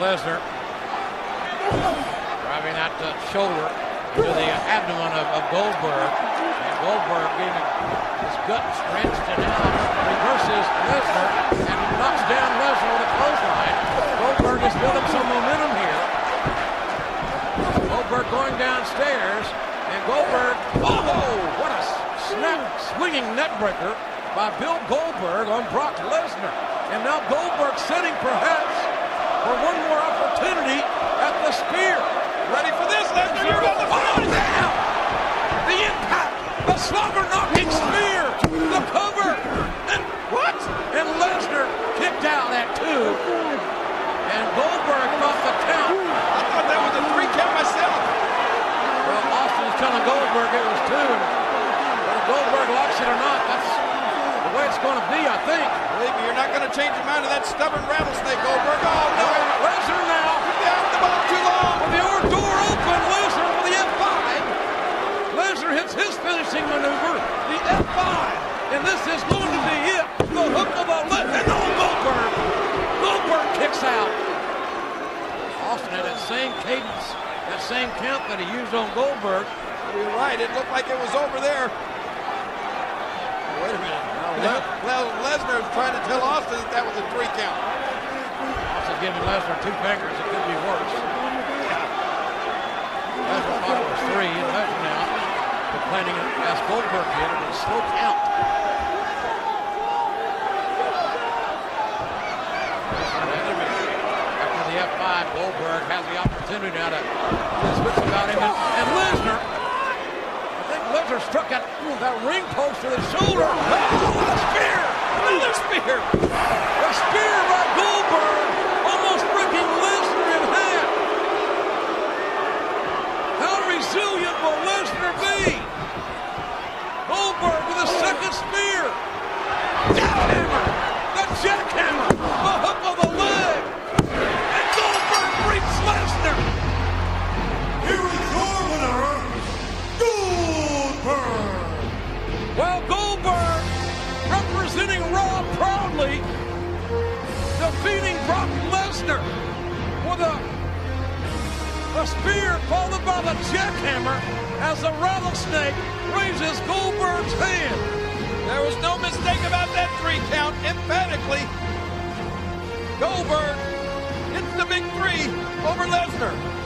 Lesnar. Driving that shoulder to the abdomen of, of Goldberg. And Goldberg getting his gut wrenched and now reverses Lesnar and knocks down Lesnar with a clothesline. Goldberg is building some momentum here. Goldberg going downstairs. And Goldberg, oh, what a snap, swinging neckbreaker by Bill Goldberg on Brock Lesnar. And now Goldberg setting perhaps for one more opportunity at the spear. Ready for this, Lesnar? You're about to Oh, down! The impact! The slobber knocking spear! The cover! And what? And Lesnar kicked out at two. And Goldberg thought the count. I thought that was a three count myself. Well, Austin's telling Goldberg it was two. Whether Goldberg likes it or not, that's the way it's going to be, I think. Believe me, you're not going to change your mind to that stubborn rattlesnake, Goldberg. Oh, no. Lesnar now. Down the ball too long. With the door open, Lesnar with the F5. Lesnar hits his finishing maneuver, the F5. And this is going to be it. The hook of the left. And oh, Goldberg. Goldberg kicks out. Austin had that same cadence, that same count that he used on Goldberg. You're right. It looked like it was over there. Wait a minute. Now, Le- Lesnar is trying to tell Austin that that was a three count. Austin giving Lesnar two fingers. It could be worse. Lesnar thought it was three, and Lesnar now complaining as Goldberg did it was a slow count. The F5, Goldberg has the opportunity now to his about him. And, and Lesnar, I think Lesnar struck that, that ring post to the shoulder. Oh, a spear! Another spear! A spear by Goldberg, almost breaking Lesnar in half. How resilient will Lesnar be? Goldberg with a second spear. Defeating Brock Lesnar with a, a spear followed by the jackhammer as the rattlesnake raises Goldberg's hand. There was no mistake about that three count. Emphatically, Goldberg hits the big three over Lesnar.